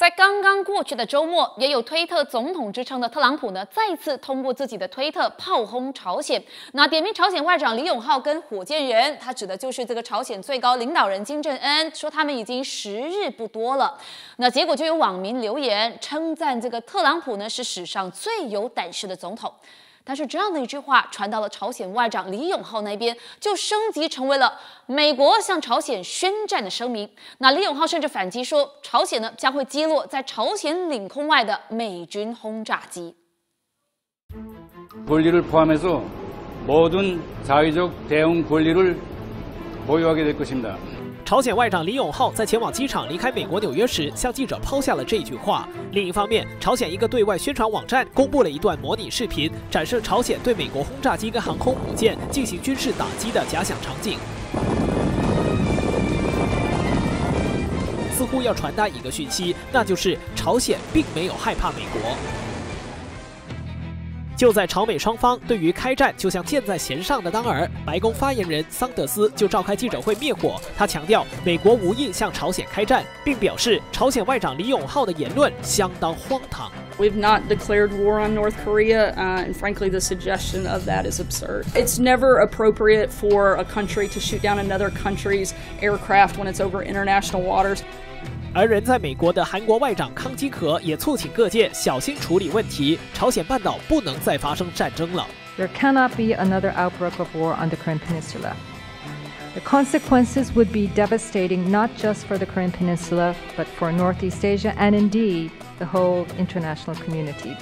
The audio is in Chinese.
在刚刚过去的周末，也有推特总统之称的特朗普呢，再次通过自己的推特炮轰朝鲜。那点名朝鲜外长李永浩跟火箭人，他指的就是这个朝鲜最高领导人金正恩，说他们已经时日不多了。那结果就有网民留言称赞这个特朗普呢是史上最有胆识的总统。但是这样的一句话传到了朝鲜外长李永浩那边，就升级成为了美国向朝鲜宣战的声明。那李永浩甚至反击说，朝鲜呢将会击落在朝鲜领空外的美军轰炸机。권리를포함해서모든자위적대응권리를보유하게될것입니다 朝鲜外长李永浩在前往机场离开美国纽约时，向记者抛下了这句话。另一方面，朝鲜一个对外宣传网站公布了一段模拟视频，展示朝鲜对美国轰炸机跟航空母舰进行军事打击的假想场景，似乎要传达一个讯息，那就是朝鲜并没有害怕美国。就在朝美双方对于开战就像箭在弦上的当儿，白宫发言人桑德斯就召开记者会灭火。他强调，美国无意向朝鲜开战，并表示朝鲜外长李永浩的言论相当荒唐。We've not declared war on North Korea, uh, and frankly, the suggestion of that is absurd. It's never appropriate for a country to shoot down another country's aircraft when it's over international waters. 而人在美国的韩国外长康基可也促请各界小心处理问题，朝鲜半岛不能再发生战争了。There cannot be another outbreak of war on the Korean Peninsula. The consequences would be devastating not just for the Korean Peninsula, but for Northeast Asia and indeed the whole international community.